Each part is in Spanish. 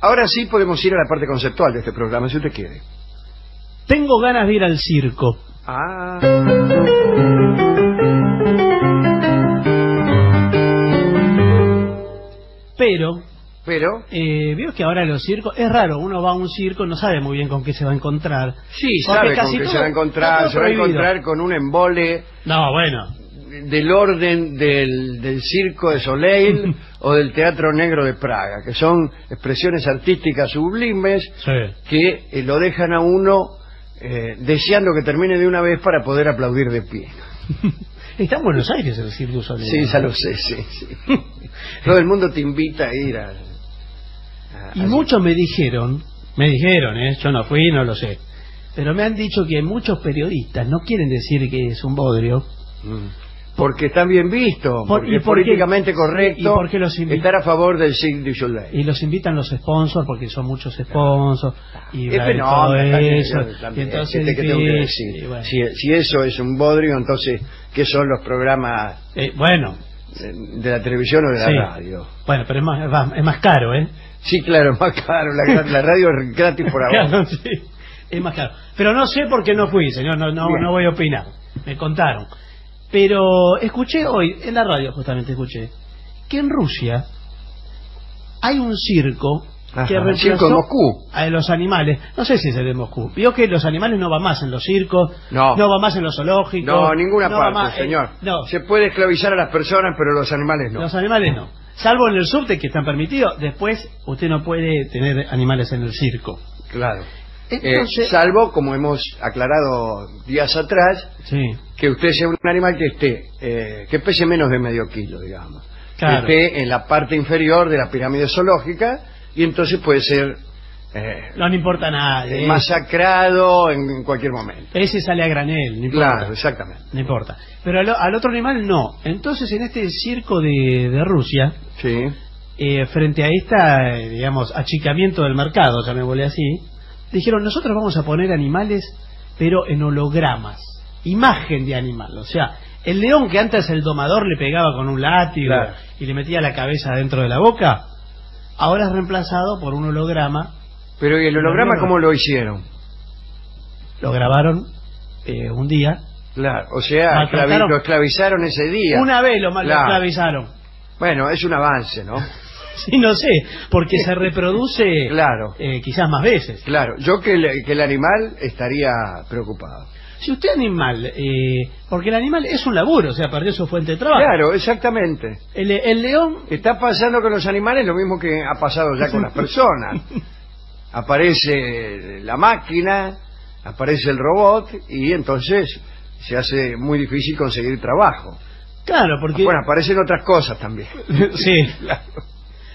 Ahora sí podemos ir a la parte conceptual de este programa, si usted quiere. Tengo ganas de ir al circo. Ah. Pero, Pero, eh, veo que ahora los circos, es raro, uno va a un circo, no sabe muy bien con qué se va a encontrar. sí, Porque sabe con qué se va a encontrar. Se va a encontrar con un embole No, bueno, del orden del, del circo de Soleil o del teatro negro de Praga, que son expresiones artísticas sublimes sí. que eh, lo dejan a uno eh, deseando que termine de una vez para poder aplaudir de pie. Está en Buenos Aires el Circo du Soleil. Sí, ya lo sé, sí, sí. Todo el mundo te invita a ir a... a- Y muchos me dijeron, me dijeron, ¿eh? yo no fui, no lo sé, pero me han dicho que muchos periodistas no quieren decir que es un bodrio. Mm. Porque están bien vistos, Por- porque y es porque- políticamente y correcto porque los invi- estar a favor del Cirque du Soleil. Y los invitan los sponsors porque son muchos sponsors y, Es todo fenómeno, eso. también, Y también, entonces ¿qué te- qué tengo que difícil, decir? y bueno. si, si eso es un bodrio, entonces, ¿qué son los programas Eh, bueno, eh, de la televisión o de la Sí. radio? bueno, pero es más, es más, es más caro, ¿eh? Sí, claro, más caro. La, la radio es gratis por ahora. Claro, sí, es más caro. Pero no sé por qué no fui, señor, no, no, Bien. no voy a opinar. Me contaron. Pero escuché hoy, en la radio justamente escuché, que en Rusia hay un circo Ajá, que reemplazó circo de Moscú. a los animales. No sé si es el de Moscú. Vio que los animales no van más en los circos, No. va más en los zoológicos. No, ninguna no parte, más- eh, señor. no, Se puede esclavizar a las personas, pero los animales no. los animales no. Salvo en el subte que están permitidos. Después usted no puede tener animales en el circo. Claro. Entonces, Eh, salvo, como hemos aclarado días atrás, sí. que usted sea un animal que esté, eh, que pese menos de medio kilo, digamos. Claro. Que esté en la parte inferior de la pirámide zoológica y entonces puede ser eh, No le importa a nadie. masacrado en, en cualquier momento. Ese sale a granel, no importa. Claro, exactamente. No importa. Pero al, al otro animal no. Entonces, en este circo de, de Rusia, Sí. eh, frente a esta, eh, digamos, achicamiento del mercado, llamémosle así, dijeron, nosotros vamos a poner animales, pero en hologramas. Imagen de animal. O sea, el león que antes el domador le pegaba con un látigo Claro. y le metía la cabeza dentro de la boca, ahora es reemplazado por un holograma. Pero ¿y el holograma cómo lo hicieron? Lo grabaron eh, un día. Claro, o sea, esclavi- lo esclavizaron ese día. Una vez lo, lo esclavizaron. Bueno, es un avance, ¿no? Sí, no sé, porque se reproduce Claro. eh, quizás más veces. Claro, yo que, el- que el animal estaría preocupado. Si usted animal, eh, porque el animal es un laburo, o sea, perdió su fuente de trabajo. Claro, exactamente. El, el león, Está pasando con los animales lo mismo que ha pasado ya con las personas. Aparece la máquina, aparece el robot y entonces se hace muy difícil conseguir trabajo. claro, porque... Bueno, aparecen otras cosas también. sí, Claro.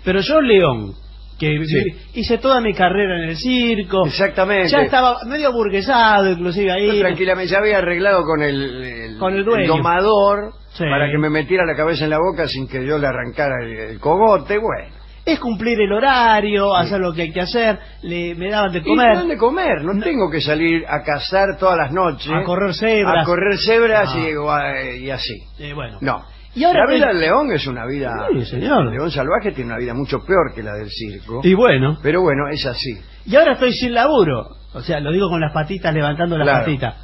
Pero yo león, que Sí. hice toda mi carrera en el circo, Exactamente. ya estaba medio burguesado inclusive ahí. Yo tranquilamente, ya había arreglado con el, el- Con el dueño. domador Sí. para que me metiera la cabeza en la boca sin que yo le arrancara el, el cogote, bueno. Es cumplir el horario, hacer lo que hay que hacer, le, me daban de ¿Y comer, dónde comer? No, tengo que salir a cazar todas las noches. a correr cebras. A correr cebras Ah. y, y así. Eh, bueno. No. Y ahora la vida te- del león es una vida... Sí, señor. El león salvaje tiene una vida mucho peor que la del circo. Y bueno, Pero bueno, es así. Y ahora estoy sin laburo. O sea, lo digo con las patitas, levantando las Claro. patitas.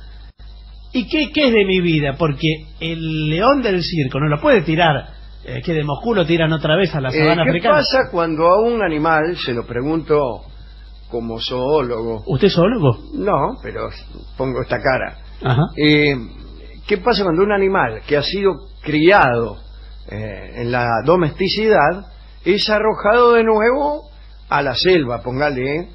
¿Y qué, qué es de mi vida? Porque el león del circo no lo puede tirar. eh, que de Moscú lo tiran otra vez a la Eh, sabana ¿Qué africana. pasa cuando a un animal, se lo pregunto como zoólogo, ¿Usted es zoólogo? no, pero pongo esta cara, Ajá. Eh, ¿Qué pasa cuando un animal que ha sido criado eh, en la domesticidad es arrojado de nuevo a la selva, póngale,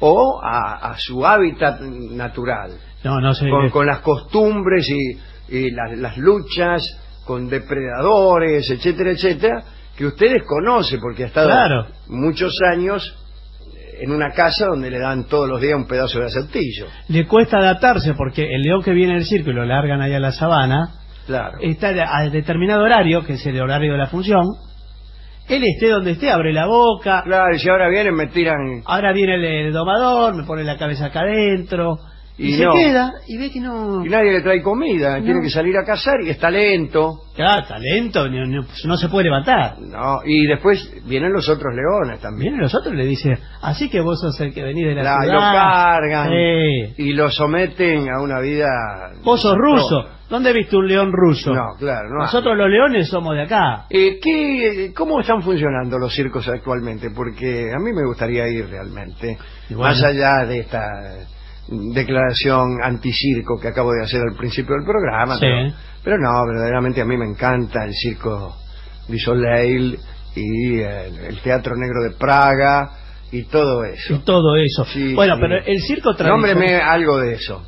o a, a su hábitat natural, No, no sé. con, con las costumbres y, y las, las luchas con depredadores, etcétera, etcétera, que usted desconoce porque ha estado Claro. muchos años en una casa donde le dan todos los días un pedazo de acertillo. Le cuesta adaptarse porque el león que viene del circo y lo largan ahí a la sabana, Claro. está a determinado horario, que es el horario de la función. Él esté donde esté, abre la boca. Claro, y si ahora vienen me tiran... Ahora viene el, el domador, me pone la cabeza acá adentro. Y, Y se no. queda y ve que no... Y nadie le trae comida, No. tiene que salir a cazar y está lento. Claro, talento, no, no- no se puede levantar. No, y después vienen los otros leones también. Vienen los otros y le dice, así que vos sos el que venís de la, La- ciudad. lo cargan Sí. y lo someten a una vida. Vos sos ruso. ¿Dónde viste un león ruso? No, claro, no. hay. Nosotros los leones somos de acá. Eh, ¿qué, ¿Cómo están funcionando los circos actualmente? Porque a mí me gustaría ir realmente, bueno. más allá de esta declaración anticirco que acabo de hacer al principio del programa, Sí. pero, pero no, verdaderamente a mí me encanta el circo du Soleil y el, el Teatro Negro de Praga y todo Y eso. todo eso. Sí, bueno, sí. pero el circo. Nómbreme algo de eso.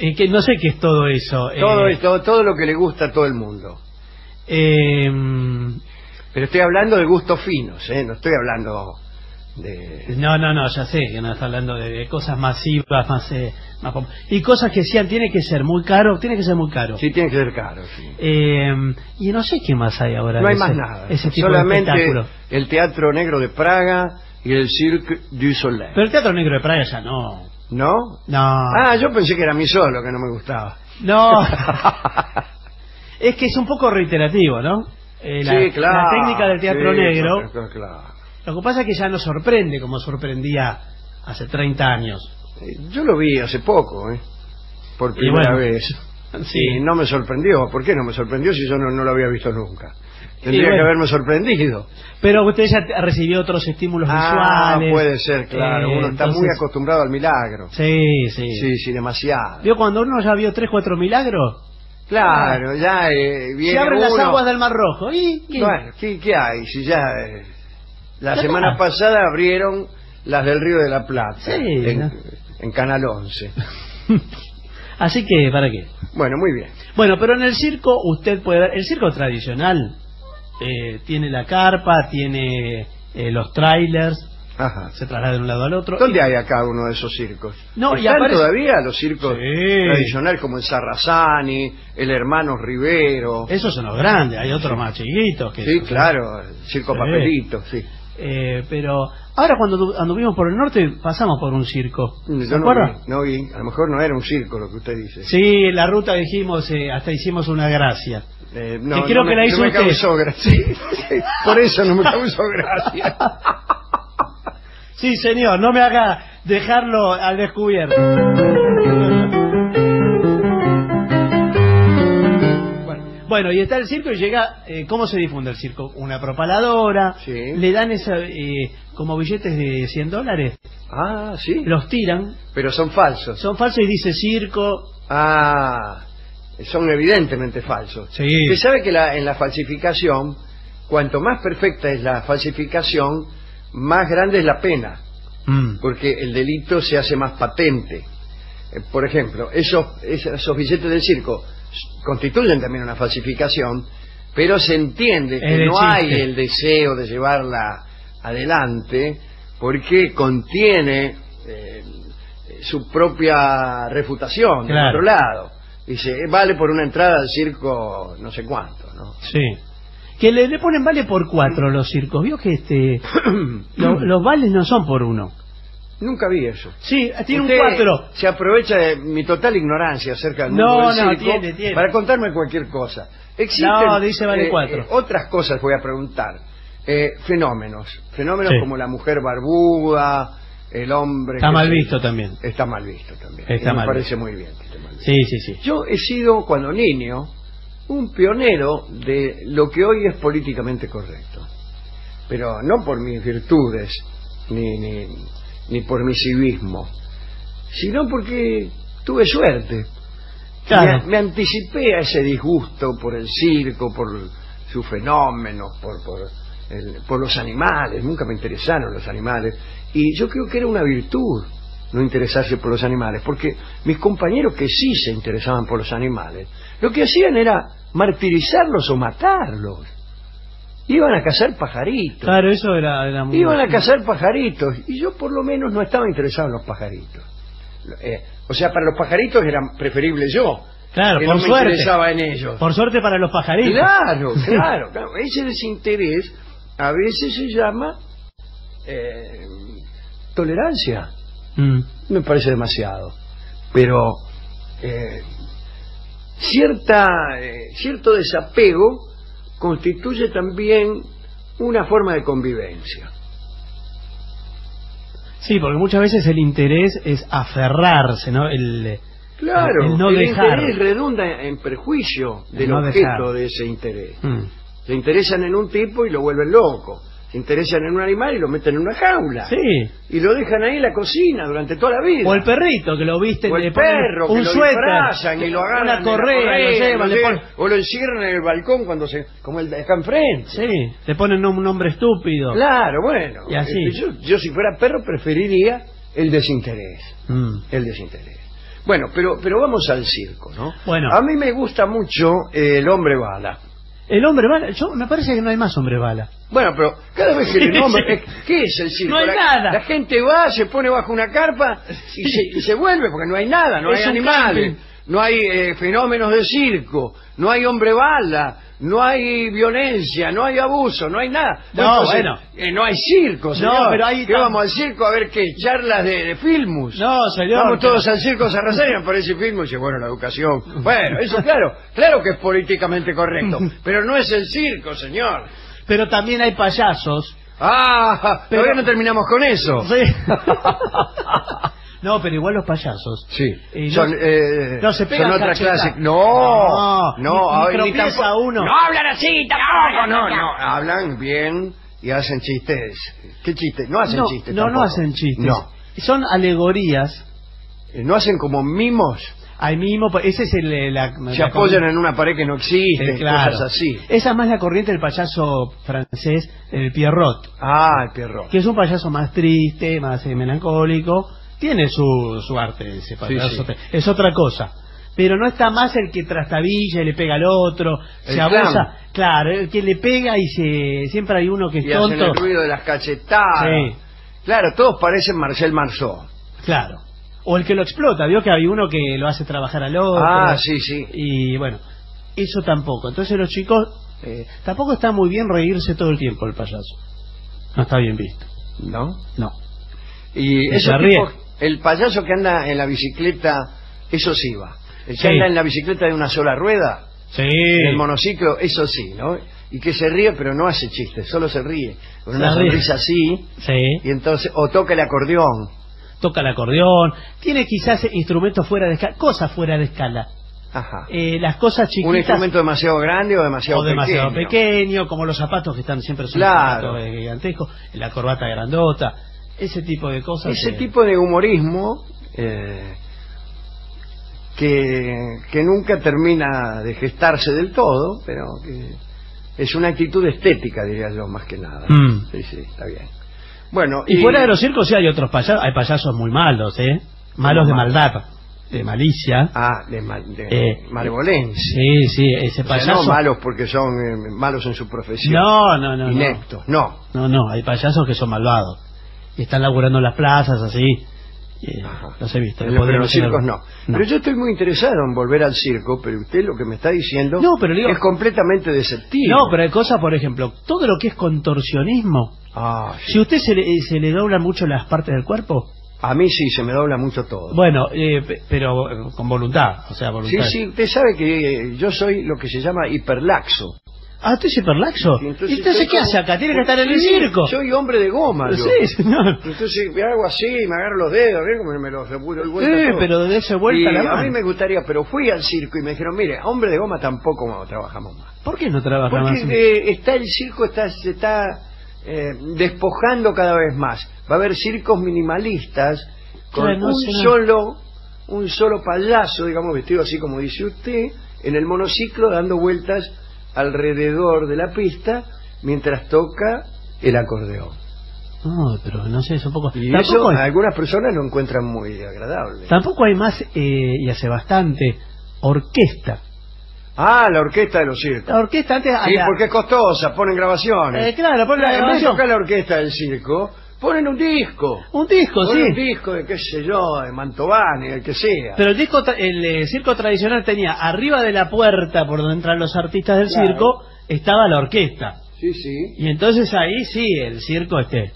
eh, que no sé qué es todo eso. eh, Todo, esto, todo lo que le gusta a todo el mundo. eh, Pero estoy hablando de gustos finos, ¿eh? No estoy hablando de... no, no, no, ya sé que no está hablando de, cosas masivas, más, eh, más y cosas que sean, tiene que ser muy caro, tiene que ser muy caro. Sí, tiene que ser caro, sí. Eh, y no sé qué más hay ahora. No hay más nada. Ese tipo Solamente el Teatro Negro de Praga y el Cirque du Soleil. Pero el Teatro Negro de Praga ya no. ¿No? No. Ah, yo pensé que era a mí solo que no me gustaba. No. es que es un poco reiterativo, ¿no? Eh, la, sí, claro. la técnica del Teatro Sí, Negro. claro, claro. Lo que pasa es que ya no sorprende como sorprendía hace 30 años. Eh, Yo lo vi hace poco, ¿eh? Por primera bueno, vez. Sí. Y no me sorprendió. ¿Por qué no me sorprendió si yo no, no lo había visto nunca? Tendría bueno. que haberme sorprendido. Pero usted ya recibió otros estímulos Ah, visuales. puede ser, claro. Eh, Uno está muy entonces- acostumbrado al milagro. Sí, sí. Sí, sí, demasiado. ¿Vio cuando uno ya vio tres, cuatro milagros? Claro, ya eh, viene Se abren las uno- aguas del Mar Rojo. ¿Y qué? Bueno, ¿qué, qué hay? Si ya... eh, la semana está. pasada abrieron las del Río de la Plata. Sí, en, ¿no? en Canal 11. Así que, ¿para qué? Bueno, muy bien. Bueno, pero en el circo usted puede ver, el circo tradicional eh, tiene la carpa, tiene eh, los trailers, Ajá. se traslada de un lado al otro. ¿Dónde hay acá uno de esos circos? No, y ¿Están aparece- todavía los circos Sí. tradicionales como el Sarrazani, el Hermano Rivero? Esos son los grandes, hay otros más chiquitos. Que Sí, esos, claro, el Circo Sí. Papelito, sí. Eh, pero ahora cuando andu- anduvimos por el norte pasamos por un circo. ¿Se no vi, no vi, a lo mejor no era un circo lo que usted dice. Sí, la ruta dijimos, eh, hasta hicimos una gracia. Eh, Que creo me- que la hizo no me usted. causó gracia. Sí, por eso no me causó gracia. Sí, señor, no me haga dejarlo al descubierto. Bueno, y está el circo y llega, eh, ¿cómo se difunde el circo? Una propaladora, Sí. le dan esa, eh, como billetes de 100 dólares, Ah, sí. los tiran, Pero son falsos. son falsos y dice circo. Ah, son evidentemente falsos. Sí. Usted sabe que la- en la falsificación, cuanto más perfecta es la falsificación, más grande es la pena, Mm. porque el delito se hace más patente. Eh, Por ejemplo, esos, esos billetes del circo constituyen también una falsificación, pero se entiende que no chiste. hay el deseo de llevarla adelante porque contiene eh, su propia refutación del Claro. otro lado. Dice, eh, vale por una entrada al circo no sé cuánto, ¿no? Sí. Que le, le ponen vale por cuatro los circos. Vio que este lo- los vales no son por uno. Nunca vi eso. Sí, tiene Usted un cuatro. Se aprovecha de mi total ignorancia acerca del No, mundo del no, circo tiene, tiene. para contarme cualquier cosa. Existen, No, dice vale cuatro. otras cosas voy a preguntar. Eh, fenómenos. Fenómenos Sí. como la mujer barbuda, el hombre... Está mal se- visto también. Está mal visto también. Está Y me mal parece muy bien que esté mal visto. Sí, sí, sí. Yo he sido, cuando niño, un pionero de lo que hoy es políticamente correcto. Pero no por mis virtudes, ni, ni, ni por mi civismo, sino porque tuve suerte. Claro. Me, me anticipé a ese disgusto por el circo, por sus fenómenos, por, por, el- por los animales. Nunca me interesaron los animales. Y yo creo que era una virtud no interesarse por los animales, porque mis compañeros que sí se interesaban por los animales, lo que hacían era martirizarlos o matarlos. Iban a cazar pajaritos. Claro, eso era, era muy... Iban a cazar pajaritos y yo por lo menos no estaba interesado en los pajaritos. Eh, o sea, para los pajaritos era preferible yo, Claro, que por no me suerte. interesaba en ellos. Por suerte para los pajaritos. Claro, claro, claro. Ese desinterés a veces se llama eh, tolerancia. Mm. Me parece demasiado. pero eh, cierta, cierto desapego constituye también una forma de convivencia. Sí, porque muchas veces el interés es aferrarse, ¿no? El, Claro, el no el dejar. interés redunda en perjuicio El del no objeto dejar. de ese interés. Mm. Se interesan en un tipo y lo vuelven loco. Se interesan en un animal y lo meten en una jaula. Sí. Y lo dejan ahí en la cocina durante toda la vida. O el perrito que lo viste, O el le perro que un lo suéter, disfrazan y lo agarran una correa, lo llevan, lo le llevan, ponen, o lo encierran en el balcón cuando se como el de acá enfrente. sí, le ponen un nombre estúpido. Claro, bueno. Y así. Este, Yo, yo si fuera perro preferiría el desinterés. Mm. El desinterés. Bueno, pero pero vamos al circo, ¿no? Bueno. A mí me gusta mucho eh, el hombre bala. El hombre bala, yo me parece que no hay más hombre bala. Bueno, pero cada vez que le eh, ¿qué es el circo? No hay la, nada. la gente va, se pone bajo una carpa y, se, y se vuelve porque no hay nada, no Es hay animales, camping. No hay eh, fenómenos de circo, no hay hombre bala, no hay violencia, no hay abuso, no hay nada. No, Entonces, bueno. eh, no hay circo, señor. pero hay ¿Qué tam- vamos al circo a ver qué? Charlas de, de filmus. No, señor. Vamos todos al circo Sarraceno y aparece Filmus y bueno, la educación. Bueno, eso claro, claro que es políticamente correcto, pero no es el circo, señor. Pero también hay payasos. Ah, Pero- todavía no terminamos con eso. Sí. no, pero igual los payasos. Sí, no- eh, no se pegan son otra clase. No, No, no, ni- ni ah, ni uno. No hablan así tampoco, no, no. Hablan bien y hacen chistes. ¿Qué chistes? No hacen no, chistes. no, no tampoco. hacen chistes. No, Son alegorías. Eh, no hacen como mimos. Ahí mismo, pues, ese es el... eh, La, Se la apoyan en una pared que no existe, Eh, claro. cosas así. Esa es más la corriente del payaso francés, el Pierrot, Ah, el Pierrot. que es un payaso más triste, más eh, melancólico. Tiene su, su arte ese payaso. sí. Es otra cosa. Pero no está más el que trastabilla y le pega al otro, El se abusa. Claro, el que le pega y se siempre hay uno que es Y hacen tonto. el ruido de las cachetadas. Sí. Claro, todos parecen Marcel Marceau. Claro. O el que lo explota, vio que hay uno que lo hace trabajar al otro. Ah, sí, sí. Y bueno, eso tampoco. Entonces los chicos, eh, tampoco está muy bien reírse todo el tiempo el payaso. No está bien visto. ¿No? No. Y Y esos se ríe. El payaso que anda en la bicicleta, eso sí va. El que Sí. anda en la bicicleta de una sola rueda, Sí. en el monociclo, eso sí, ¿no? Y que se ríe, pero no hace chistes, solo se ríe. Con Se una ríe. sonrisa así, Sí. y entonces, o toca el acordeón. Toca el acordeón. Tiene quizás instrumentos fuera de escala, cosas fuera de escala. Ajá. Eh, las cosas chiquitas. Un instrumento demasiado grande o demasiado, o demasiado pequeño. pequeño, como los zapatos que están siempre son Claro. eh, gigantescos, la corbata grandota, ese tipo de cosas. Ese eh, tipo de humorismo eh, que, que nunca termina de gestarse del todo, pero que es una actitud estética, diría yo, más que nada. Mm. Sí, sí, está bien. Bueno, Y, fuera de los circos sí hay otros payasos, hay payasos muy malos, ¿eh? Malos de ¿Cómo maldad, de malicia. Ah, de, mal- de Eh, malevolencia. Sí, sí, ese O sea, payaso. no malos porque son eh, malos en su profesión. No, no, no, no. Ineptos, no. No, no, hay payasos que son malvados. Y están laburando en las plazas, así. Ajá. los he visto. Pero podríamos los circos tener- no. Pero yo estoy muy interesado en volver al circo, pero usted lo que me está diciendo No, pero digo- es completamente deceptivo. No, pero hay cosas, por ejemplo, todo lo que es contorsionismo. Ah, sí. Si usted se le, se le doblan mucho las partes del cuerpo, A mí sí, se me dobla mucho todo. bueno, eh, pe- pero eh, con voluntad, o sea, sí, voluntad. sí, usted sabe que eh, yo soy lo que se llama hiperlaxo. Ah, usted es hiperlaxo. Y ¿Y entonces entonces qué hace acá? Tiene que estar en el circo. Soy hombre de goma, yo. Sí, señor. Entonces me hago así, me agarro los dedos, ¿ves? Como me los revuelvo el vuelta Sí, todo. pero de ese vuelta Y la a mano. mí me gustaría, pero fui al circo y me dijeron, mire, hombre de goma tampoco trabajamos más. ¿Por qué no trabaja más? Porque eh, está el circo está, se está eh, despojando cada vez más. Va a haber circos minimalistas con Claro, un no. solo un solo payaso, digamos, vestido así como dice usted, en el monociclo dando vueltas alrededor de la pista mientras toca el acordeón. No, pero no sé, es un poco... Y eso hay- algunas personas lo encuentran muy agradable. Tampoco hay más, eh, y hace bastante, orquesta. Ah, la orquesta de los circos. La orquesta antes... Sí, había- porque es costosa, ponen grabaciones. Eh, claro, pon la en vez de grabación. tocar la orquesta del circo, ponen un disco. Un disco, Ponen un sí. disco de, qué sé yo, de Mantovani, el que sea. Pero el disco, tra- el eh, circo tradicional tenía arriba de la puerta por donde entran los artistas del Claro. circo, estaba la orquesta. Sí, sí. Y entonces ahí sí, el circo este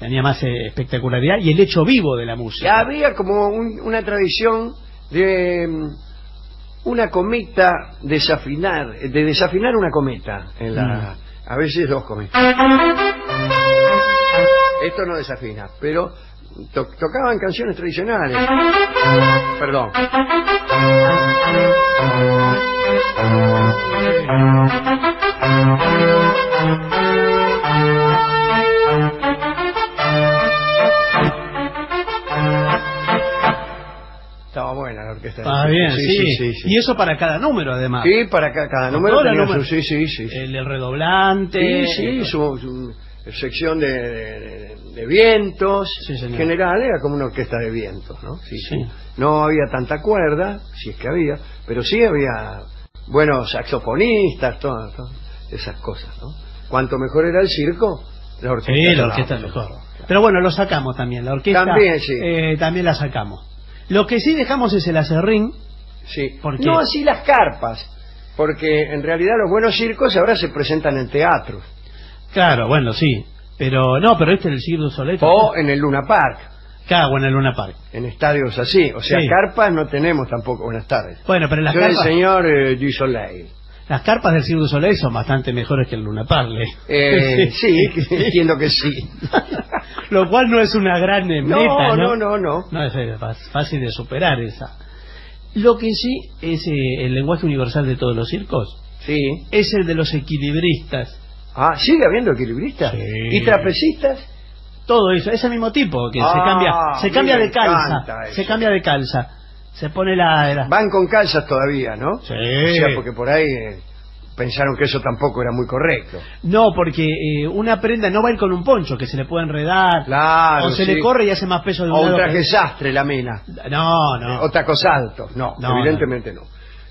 tenía más eh, espectacularidad y el hecho vivo de la Y música. había como un- una tradición de mm, una cometa desafinar, de desafinar una cometa. En la, A veces dos cometas. Esto no desafina, pero to- tocaban canciones tradicionales. Perdón. Estaba buena la orquesta. Ah, bien, sí, sí, sí, sí. Y eso para cada número, además. Sí, para ca- cada número tenía su- números. sí, sí, sí. sí. El, el redoblante. Sí, sí, su, su sección de, de- de vientos. Sí, general era como una orquesta de vientos, ¿no? Sí. No había tanta cuerda, si es que había, pero sí había buenos saxofonistas, todas, todas esas cosas, ¿no? Cuanto mejor era el circo, la orquesta. Sí, la sonaba orquesta es mejor. Pero bueno, lo sacamos también. La orquesta También, sí. eh, también la sacamos. Lo que sí dejamos es el acerrín. Sí. ¿Por qué? No así las carpas, porque en realidad los buenos circos ahora se presentan en teatros Claro, bueno, sí. Pero no, pero este es el Cirque du Soleil. o en el Luna Park. Cago en el Luna Park. en estadios así. O sea, Sí. carpas no tenemos tampoco. Buenas tardes. Bueno, pero las Yo el carpas, señor eh, du Soleil. las carpas del Cirque du Soleil son bastante mejores que el Luna Park. ¿eh? Eh, sí, entiendo que sí. Lo cual no es una gran eh, No, meta, no, ¿no? no, no. No es eh, fa- fácil de superar esa. Lo que sí es eh, el lenguaje universal de todos los circos, Sí. es el de los equilibristas. Ah, ¿sigue habiendo equilibristas? Sí. ¿Y trapecistas? Todo eso, ese mismo tipo que se Ah, cambia, se cambia de calza, se cambia de calza, se pone la, la- Van con calzas todavía, ¿no? Sí. O sea, porque por ahí eh, pensaron que eso tampoco era muy correcto. no porque eh, una prenda no va a ir con un poncho que se le puede enredar Claro, o se sí. le corre y hace más peso de un O un traje que- sastre, la mina. No, no. O tacos altos. No, No, evidentemente no.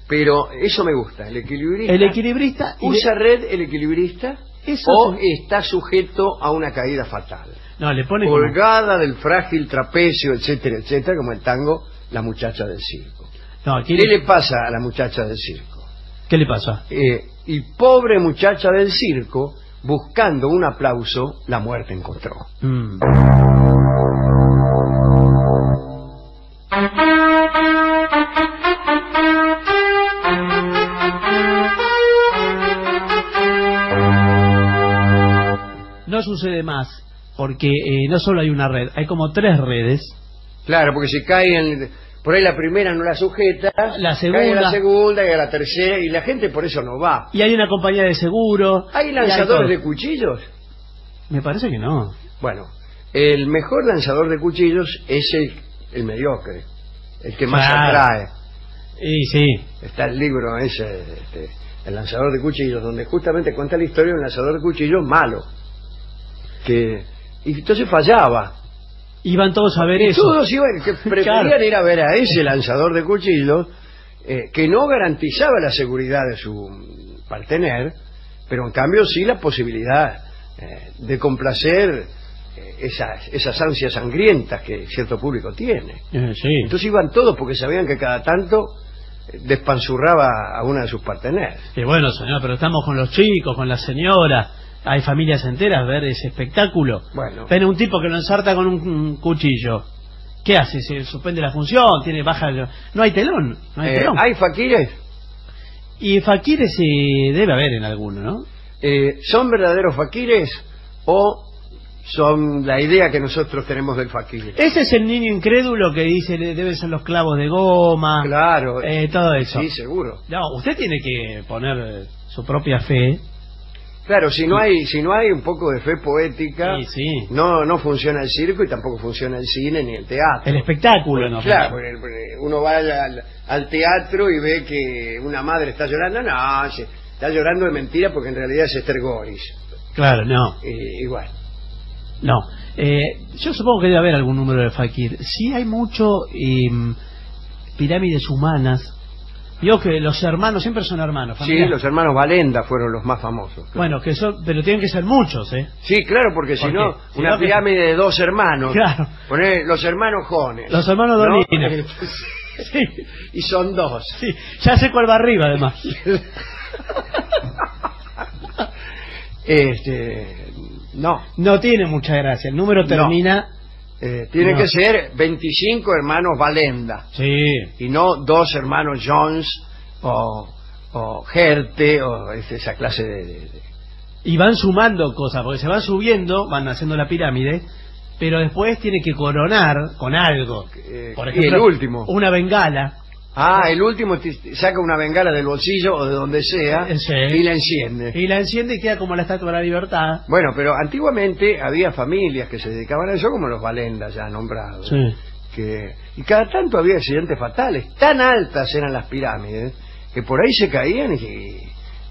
Pero eso me gusta. El equilibrista. El equilibrista ¿Usa red el equilibrista? Eso ¿O está sujeto a una caída fatal? no le pone como- Colgada del frágil trapecio, etcétera, etcétera, como el tango La muchacha del circo. no, ¿Qué le pasa a la muchacha del circo? ¿Qué le pasa? Eh, y pobre muchacha del circo, buscando un aplauso, la muerte encontró. Mm. No sucede más, porque eh, no solo hay una red, hay como tres redes. Claro, porque si cae en, por ahí la primera no la sujeta, La cae a la segunda. segunda y a la tercera, y la gente por eso no va. Y hay una compañía de seguro. ¿Hay lanzadores de cuchillos? Me parece que no. Bueno, el mejor lanzador de cuchillos es el, el mediocre, el que más Claro. atrae. Y sí, Está el libro ese, este, el lanzador de cuchillos, donde justamente cuenta la historia de un lanzador de cuchillos malo. Que, y entonces fallaba. iban todos a ver Y eso. todos iban, que preferían Claro. ir a ver a ese lanzador de cuchillos, eh, que no garantizaba la seguridad de su partener, pero en cambio sí la posibilidad eh, de complacer eh, esas, esas ansias sangrientas que cierto público tiene. Sí. Entonces iban todos porque sabían que cada tanto despanzurraba a una de sus parteneres. Y bueno, señor, pero estamos con los chicos, con la señora. Hay familias enteras ver ese espectáculo. Bueno. Ven un tipo que lo ensarta con un, un cuchillo. ¿Qué hace? ¿Se suspende la función? ¿Tiene baja? No hay telón. No hay Eh, telón. ¿Hay faquires? Y faquires eh, debe haber en alguno, ¿no? Eh, ¿Son verdaderos faquires o son la idea que nosotros tenemos del faquir? Ese es el niño incrédulo que dice deben ser los clavos de goma. Claro. eh, todo eso. Sí, seguro. No, usted tiene que poner eh, su propia fe. Claro, si no hay si no hay un poco de fe poética, Sí, sí. no no funciona el circo y tampoco funciona el cine ni el teatro. El espectáculo, ¿no? Claro, uno va al, teatro y ve que una madre está llorando, no, se- está llorando de mentira porque en realidad es Esther Goris. Claro, no. Bueno, No. Eh, yo supongo que debe haber algún número de fakir. Sí hay mucho eh, pirámides humanas. Yo que los hermanos siempre son hermanos. sí, los hermanos Valenda fueron los más famosos. Bueno, que son, pero tienen que ser muchos, ¿eh? Sí, claro, porque si ¿Por no? Si una no, que- pirámide de dos hermanos, Claro. poné los hermanos Jones. Los hermanos ¿no? Sí, y son dos. sí. Ya sé cuál va arriba, además. Este, no, No tiene mucha gracia. El número No. Eh, tiene No. que ser 25 hermanos Valenda Sí. y no dos hermanos Jones o, o Gerte o es- esa clase de... de- de- Y van sumando cosas, porque se van subiendo, van haciendo la pirámide, pero después tiene que coronar con algo. Eh, Por y ejemplo, el último. una bengala. Ah, el último te- saca una bengala del bolsillo o de donde sea Eh, sí. y la enciende. Y la enciende y queda como la estatua de la libertad. Bueno, pero antiguamente había familias que se dedicaban a eso, como los Valendas ya nombrados. Sí. Que, y cada tanto había accidentes fatales. Tan altas eran las pirámides que por ahí se caían y,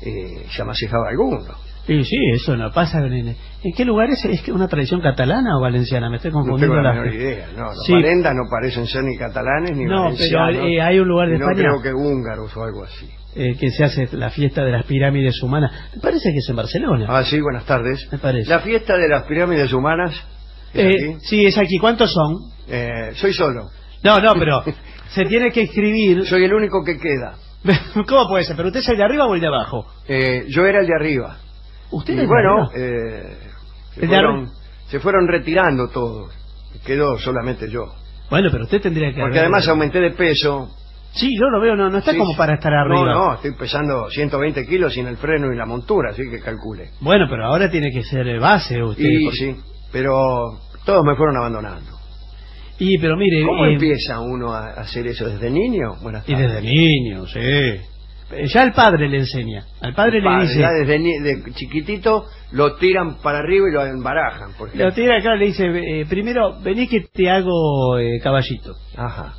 y se amasijaba alguno. Sí, sí, eso no pasa. En, ¿En qué lugar es? ¿Es una tradición catalana o valenciana? Me estoy No confundiendo. tengo la menor idea. No, los Sí. Valendas no parecen ser ni catalanes ni No, valencianos. pero eh, hay un lugar de sino España creo que húngaros o algo así. eh, que se hace la fiesta de las pirámides humanas. Me parece que es en Barcelona. Ah, sí, buenas tardes. Me parece. La fiesta de las pirámides humanas. ¿es Eh, aquí? sí, es aquí. ¿Cuántos son? Eh, soy solo. No, no, pero se tiene que escribir. Soy el único que queda. ¿Cómo puede ser? ¿Pero usted es el de arriba o el de abajo? Eh, yo era el de arriba. ¿Usted Y es el bueno, eh, se, fueron, se fueron retirando todos. Quedó solamente yo. Bueno, pero usted tendría que... Porque haber- además aumenté de peso. Sí, yo lo veo, no, no está Sí, como para estar arriba. No, no, estoy pesando 120 kilos sin el freno y la montura, así que calcule. Bueno, pero ahora tiene que ser base usted. Y porque- sí, pero todos me fueron abandonando. Y, pero mire... ¿Cómo eh, empieza uno a hacer eso desde niño? Buenas Y desde niño, sí. Eh, Ya el padre le enseña. Al padre El le dice... ya desde ni- de chiquitito lo tiran para arriba y lo embarajan. Porque... Lo tira acá, le dice, eh, primero, vení que te hago eh, caballito. Ajá.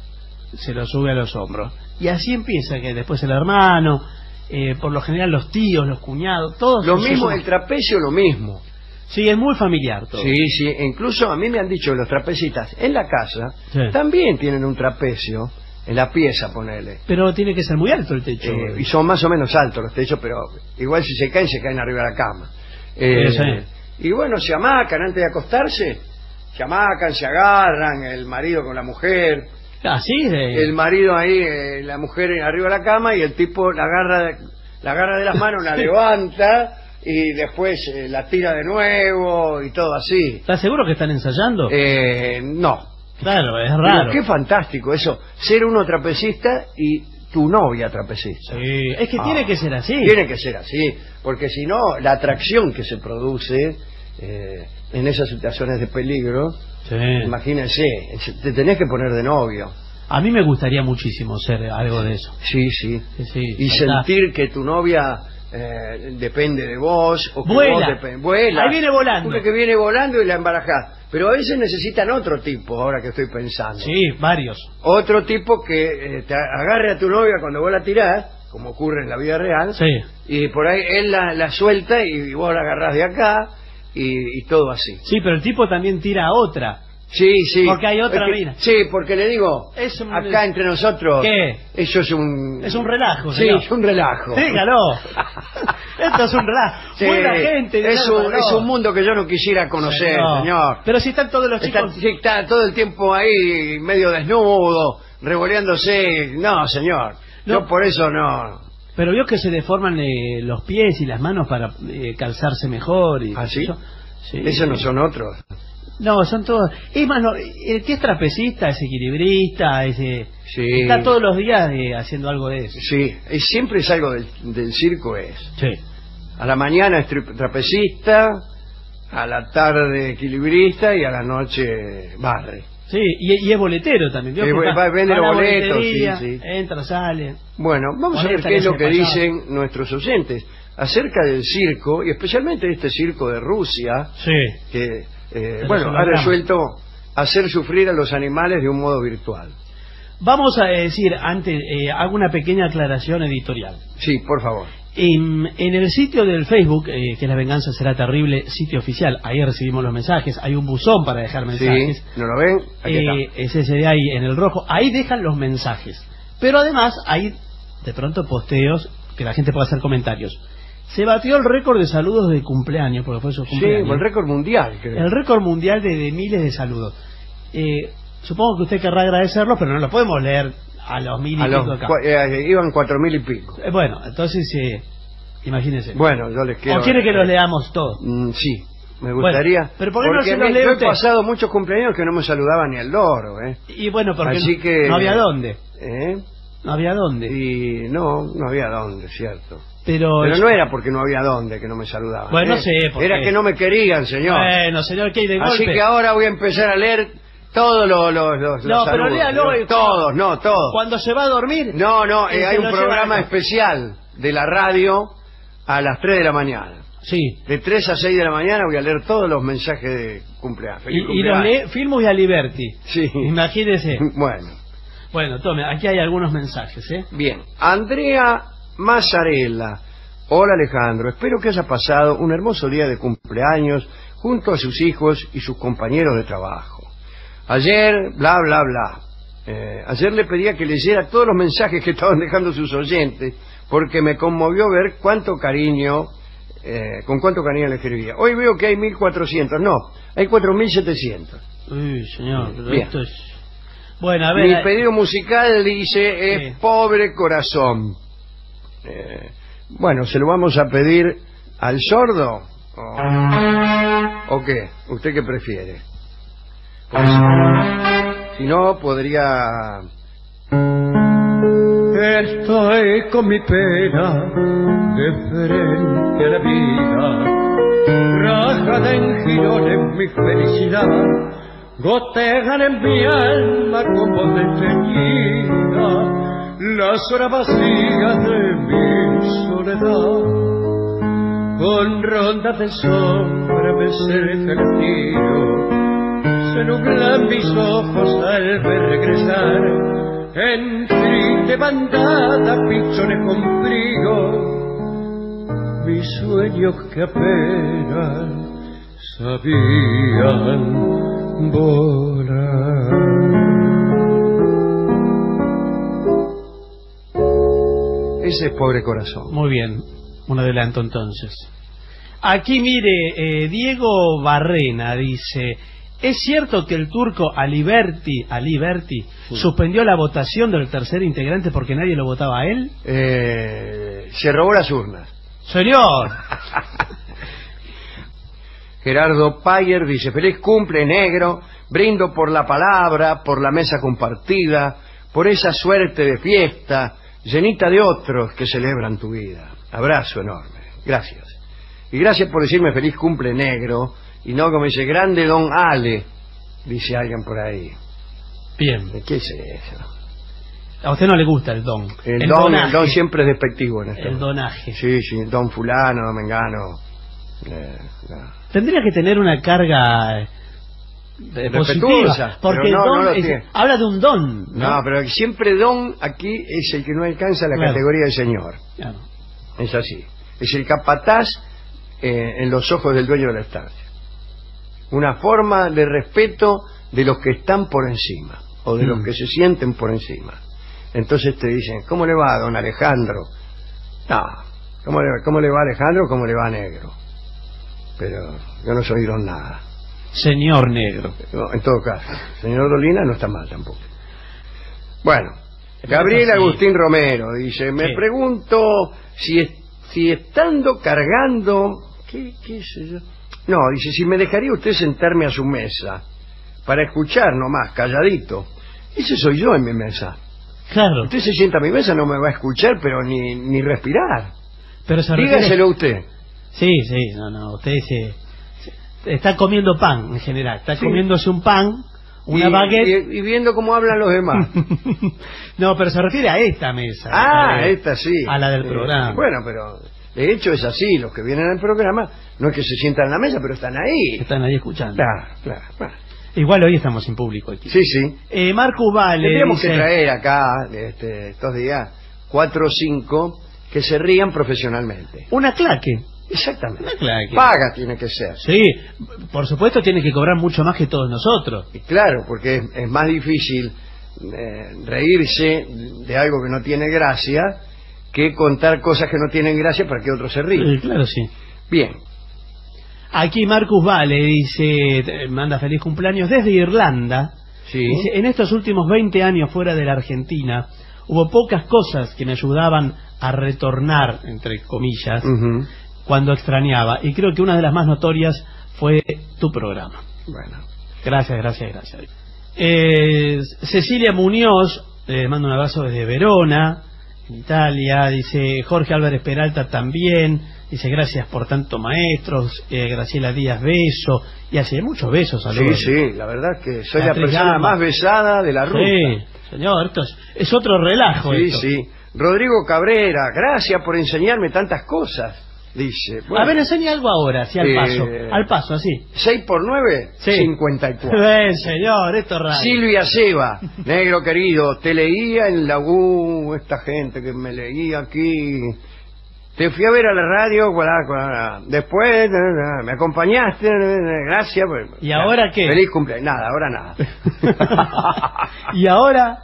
Se lo sube a los hombros. Y así empieza, que después el hermano, eh, por lo general los tíos, los cuñados, todos... Lo mismo, el trapecio lo mismo. Sí, es muy familiar todo. Sí, sí, incluso a mí me han dicho los trapecistas en la casa Sí. también tienen un trapecio en la pieza, ponele. Pero tiene que ser muy alto el techo. Eh, y son más o menos altos los techos, pero igual si se caen, se caen arriba de la cama. Eh, Sí. Y bueno, se amacan antes de acostarse, se amacan, se agarran, el marido con la mujer, Así de... el marido ahí, eh, la mujer arriba de la cama y el tipo la agarra de, la agarra de las manos, la levanta y después eh, la tira de nuevo y todo así. ¿Estás seguro que están ensayando? Eh, no. Claro, es Pero raro. qué fantástico eso, ser uno trapecista y tu novia trapecista. Sí, es que Ah. tiene que ser así. Tiene que ser así, porque si no, la atracción que se produce eh, en esas situaciones de peligro, Sí. imagínense, te tenés que poner de novio. A mí me gustaría muchísimo ser algo de eso. Sí, sí. Sí, sí, y sentir que tu novia eh, depende de vos. O que Vuela. vos vuela. Ahí viene volando. Una que viene volando y la embarajás. Pero a veces necesitan otro tipo, ahora que estoy pensando. Sí, varios. Otro tipo que eh, te agarre a tu novia cuando vos la tirás, como ocurre en la vida real, Sí. y por ahí él la, la suelta y vos la agarrás de acá y, y todo así. Sí, pero el tipo también tira a otra. Sí, sí. Porque hay otra Es que- mina. Sí, porque le digo, Es un- acá entre nosotros, ¿Qué? eso es un... Es un relajo, Sí, señor. es un relajo. Dígalo. Esto es un relajo. Sí, Buena gente. es, un, es un mundo que yo no quisiera conocer, No. señor. Pero si están todos los Está, chicos... sí, está todo el tiempo ahí medio desnudo, revoleándose. No, señor. No. Yo por eso no. Pero vio que se deforman eh, los pies y las manos para eh, calzarse mejor. Y, ¿Ah, sí? eso. Sí. Esos no son otros. No, son todos. Es más, no, el que es trapecista, es equilibrista, es, eh, Sí. está todos los días eh, haciendo algo de eso. Sí, es- siempre es algo del, del circo es. Sí. A la mañana es trapecista, a la tarde equilibrista y a la noche barre. Sí, y, y es boletero también. Eh, Que va- vende a la los boletos, sí, sí. Entra, sale. Bueno, vamos a ver qué es lo que dicen nuestros oyentes acerca del circo y especialmente este circo de Rusia Sí. que eh, bueno ha resuelto hacer sufrir a los animales de un modo virtual. Vamos a decir, antes, eh, hago una pequeña aclaración editorial. Sí, por favor. En, en el sitio del Facebook, eh, que La Venganza Será Terrible, sitio oficial, ahí recibimos los mensajes, hay un buzón para dejar mensajes. Sí, ¿no lo ven? Aquí Eh, está. es ese de ahí en el rojo, ahí dejan los mensajes. Pero además hay de pronto posteos que la gente puede hacer comentarios. Se batió el récord de saludos de cumpleaños, porque fue su Sí, cumpleaños. el récord mundial, creo. El récord mundial de, de miles de saludos. Eh, supongo que usted querrá agradecerlos, pero no los podemos leer a los mil y A los pico acá. cua- eh, iban cuatro mil y pico. Eh, bueno, entonces, eh, imagínense. Bueno, yo les quiero... ¿O quiere que los leamos todos? Mm, sí. Me gustaría. pero ¿por qué no se los lee yo he pasado muchos cumpleaños que no me saludaban ni al loro, ¿eh? Y bueno, porque Así que- no había dónde. ¿Eh? No había dónde. Y no, no había dónde, cierto. Pero, Pero no era porque no había dónde que no me saludaban. Bueno, ¿eh? no sé por Era qué. que no me querían, señor. Bueno, señor Key, de Así golpe. que ahora voy a empezar a leer todos los, los, los- No, los pero saludos. léalo, Todos, no, todos. Cuando se va a dormir. No, no, eh, hay un programa especial de la radio a las 3 de la mañana. Sí. De 3 a 6 de la mañana voy a leer todos los mensajes de cumpleaños. Y, y los lee Filmus y Aliberti. Sí. Imagínese. Bueno, Bueno, tome, aquí hay algunos mensajes, ¿eh? bien. Andrea Mazzarella. Hola Alejandro, espero que haya pasado un hermoso día de cumpleaños junto a sus hijos y sus compañeros de trabajo. Ayer, bla, bla, bla. Eh, ayer le pedía que leyera todos los mensajes que estaban dejando sus oyentes porque me conmovió ver cuánto cariño, eh, con cuánto cariño le escribía. Hoy veo que hay 1400, no, hay 4700. Uy, señor, pero Bien. esto es... Bueno, a ver... Mi eh, pedido musical dice es. Pobre Corazón. Eh, bueno, se lo vamos a pedir al sordo. ¿O, ¿O qué? ¿Usted qué prefiere? Pues, si no, podría... Estoy con mi pena de frente a la vida, rajada en girones mi felicidad, gotean en mi alma como desteñida las horas vacías de mi soledad. Con rondas de sombra me cerca el tiro, se nublan mis ojos al ver regresar en triste bandada pichones con frío mis sueños que apenas sabían volar. Ese es Pobre Corazón. Muy bien, un adelanto entonces. Aquí mire, eh, Diego Barrena dice, ¿es cierto que el turco Aliberti, Aliberti suspendió la votación del tercer integrante porque nadie lo votaba a él? Eh, se robó las urnas. Señor, Gerardo Payer dice, feliz cumple negro, brindo por la palabra, por la mesa compartida, por esa suerte de fiesta, llenita de otros que celebran tu vida. Abrazo enorme. Gracias. Y gracias por decirme feliz cumple negro, y no como dice, grande don Ale, dice alguien por ahí. bien, ¿Qué es eso? a usted no le gusta el don. El, don, donaje. el don siempre es despectivo en esto. El donaje. Sí, sí, don fulano, don mengano. Eh, no. Tendría que tener una carga positiva, Respetuosa, porque no, el don no es- habla de un don. No, pero siempre don aquí es el que no alcanza la Claro. categoría de señor. Claro. Es así. Es el capataz eh, en los ojos del dueño de la estancia. Una forma de respeto de los que están por encima o de los Mm. que se sienten por encima. Entonces te dicen, ¿cómo le va, don Alejandro? No, ¿cómo le, cómo le va Alejandro? ¿Cómo le va Negro? Pero yo no soy don nada. Señor negro. No, en todo caso, señor Dolina no está mal tampoco. Bueno, Gabriel. Agustín Romero dice, me pregunto si, es- si estando cargando, ¿qué, qué sé yo? No, dice, si me dejaría usted sentarme a su mesa para escuchar nomás, calladito. Ese soy yo en mi mesa. Claro. Usted se sienta a mi mesa, no me va a escuchar, pero ni, ni respirar. Pero se refiere- Dígaselo usted. Sí, sí, no, no, usted se- está comiendo pan en general, está Sí. comiéndose un pan, una y, baguette. y- y viendo cómo hablan los demás. no, pero se refiere a esta mesa. Ah, a, esta sí. A la del Eh, programa. Bueno, pero de hecho es así. Los que vienen al programa no es que se sientan en la mesa, pero están ahí. Están ahí escuchando. Claro, claro. claro. Igual hoy estamos sin público aquí. Sí, sí. Eh, Marcus Vale Tendríamos dice, que traer acá, este, estos días, cuatro o cinco que se rían profesionalmente. una claque. Exactamente. Paga tiene que ser. Sí, por supuesto tiene que cobrar mucho más que todos nosotros. Y claro, porque es, es más difícil eh, reírse de algo que no tiene gracia que contar cosas que no tienen gracia para que otros se rían. Eh, claro, sí. Bien. Aquí Marcus Vale dice, eh, manda feliz cumpleaños desde Irlanda. Sí. Dice, en estos últimos 20 años fuera de la Argentina, hubo pocas cosas que me ayudaban a retornar, entre comillas, Ujú. Cuando extrañaba. Y creo que una de las más notorias fue tu programa. Bueno, Gracias, gracias, gracias. Eh, Cecilia Muñoz, le mando un abrazo desde Verona, en Italia. Dice Jorge Álvarez Peralta también. Dice gracias por tanto maestros. Eh, Graciela Díaz, beso. Y hace muchos besos, sí, saludos. sí, la verdad que soy la persona Gama. más besada de la ruta. Sí, señor, esto es, es otro relajo. Sí, esto. sí. Rodrigo Cabrera, gracias por enseñarme tantas cosas, dice. Bueno, A ver, enseña algo ahora, así al Eh, paso. Al paso, así. 6 por 9, Sí. 54. Ven, señor, esto es radio. Silvia Seba, negro querido, te leía en la U, esta gente que me leía aquí. Te fui a ver a la radio, después me acompañaste, gracias. pues, ¿Y ahora qué? Feliz cumpleaños. Nada, ahora nada. y ahora,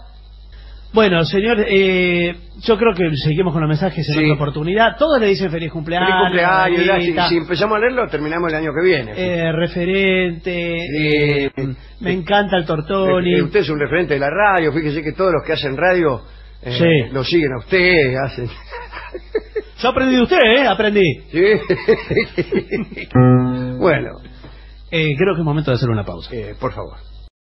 bueno, señor, eh, yo creo que seguimos con los mensajes en Sí. otra oportunidad. Todos le dicen feliz cumpleaños. Feliz cumpleaños. si, si empezamos a leerlo, terminamos el año que viene. eh, referente. Sí. eh, me encanta el Tortoni. Eh, usted es un referente de la radio, fíjese que todos los que hacen radio eh, Sí. lo siguen a usted, hacen... Yo aprendí de usted, ¿eh? Aprendí. Sí. bueno, Eh, creo que es momento de hacer una pausa. eh, por favor.